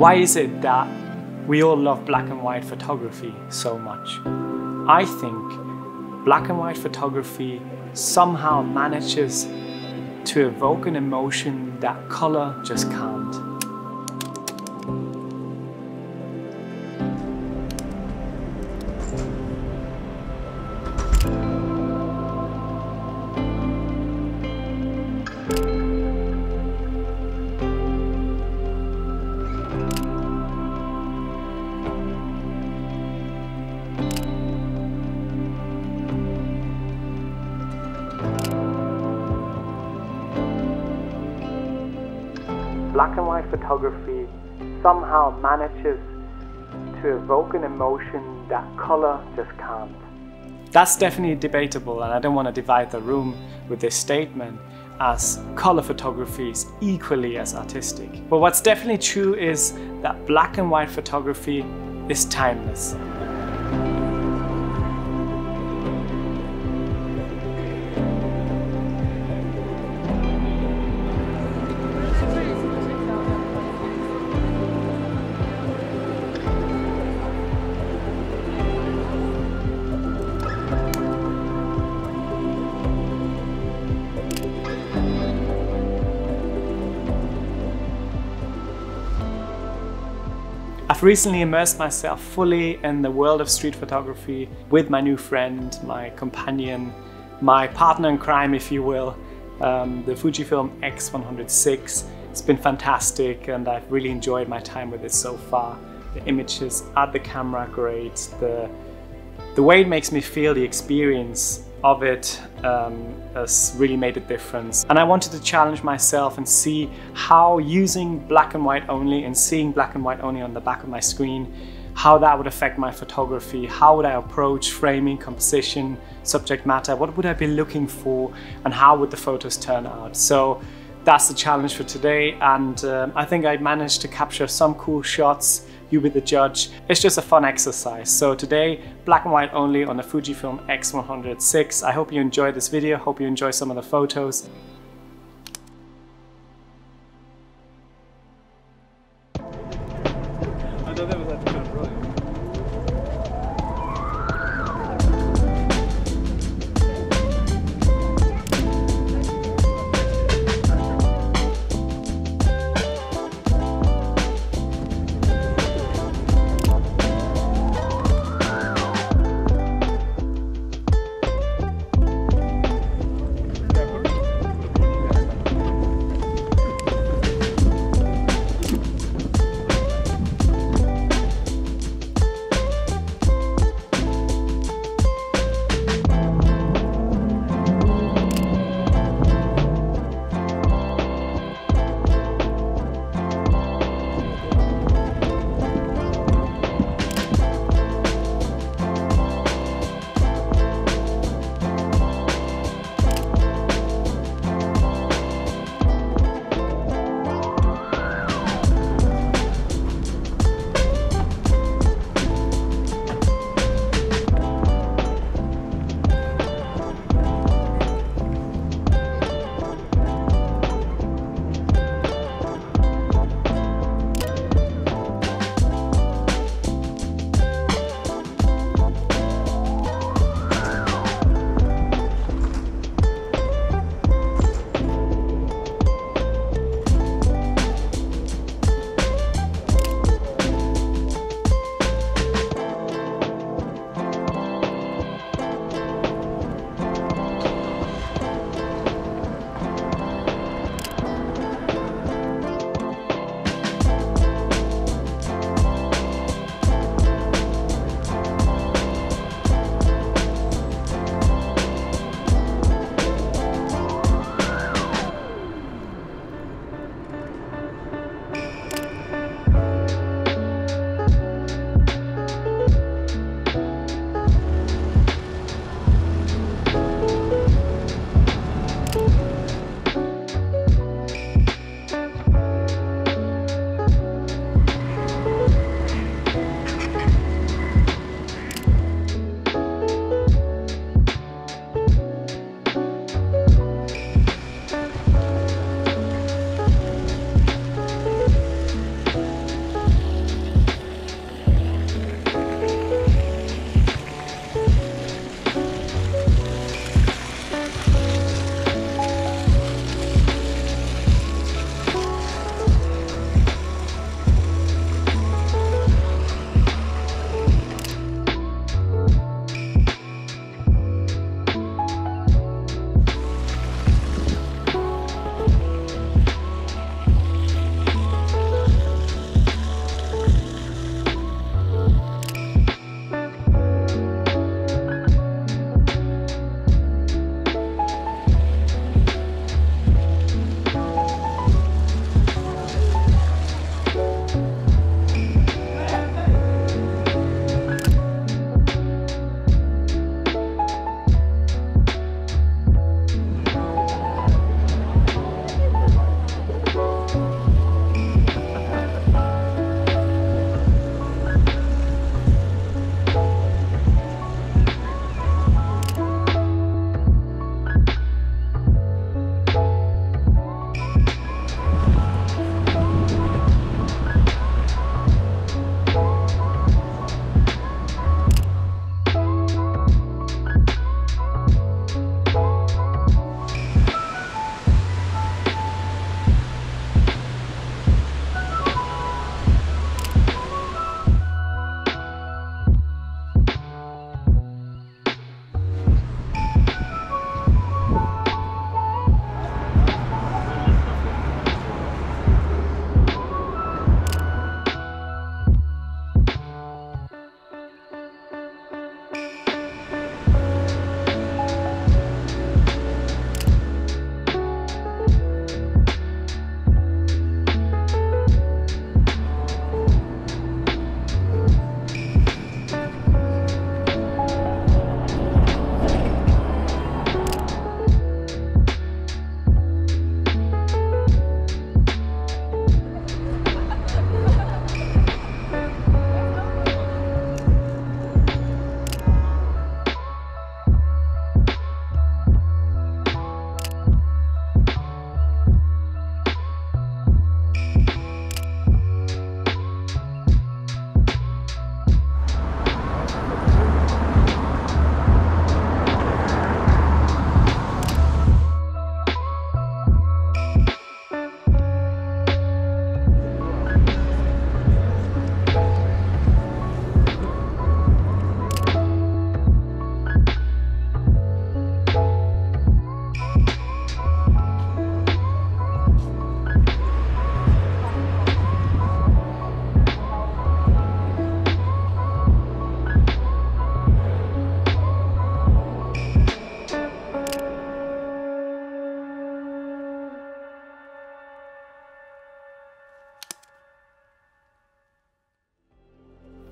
Why is it that we all love black and white photography so much? I think black and white photography somehow manages to evoke an emotion that color just can't. Black and white photography somehow manages to evoke an emotion that color just can't. That's definitely debatable, and I don't want to divide the room with this statement as color photography is equally as artistic. But what's definitely true is that black and white photography is timeless. I've recently immersed myself fully in the world of street photography with my new friend, my companion, my partner in crime, if you will, um, the Fujifilm X100VI. It's been fantastic and I've really enjoyed my time with it so far. The images at the camera great, the, the way it makes me feel, the experience of it um, has really made a difference. And I wanted to challenge myself and see how using black and white only and seeing black and white only on the back of my screen, how that would affect my photography, how would I approach framing, composition, subject matter, what would I be looking for and how would the photos turn out. So that's the challenge for today. And um, I think I managed to capture some cool shots. You be the judge. It's just a fun exercise. So today, black and white only on the Fujifilm X100VI. I hope you enjoyed this video. Hope you enjoy some of the photos. I kind of brilliant.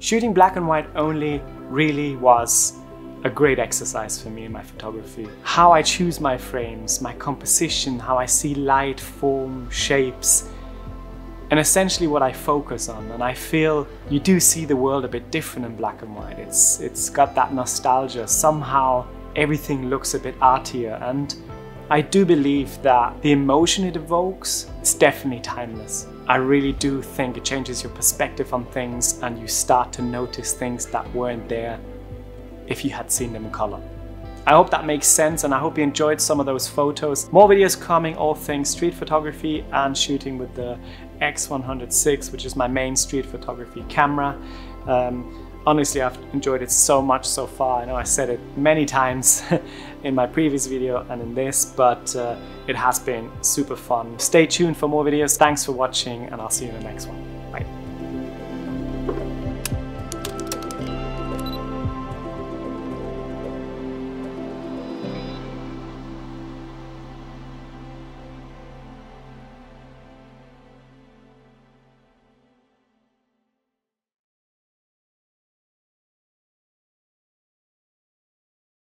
Shooting black and white only really was a great exercise for me in my photography. How I choose my frames, my composition, how I see light, form, shapes, and essentially what I focus on. And I feel you do see the world a bit different in black and white. It's it's got that nostalgia. Somehow everything looks a bit artier and I do believe that the emotion it evokes is definitely timeless. I really do think it changes your perspective on things and you start to notice things that weren't there if you had seen them in color. I hope that makes sense and I hope you enjoyed some of those photos. More videos coming, all things street photography and shooting with the X100VI, which is my main street photography camera. Um, honestly, I've enjoyed it so much so far. I know I said it many times in my previous video and in this, but uh, it has been super fun. Stay tuned for more videos. Thanks for watching and I'll see you in the next one.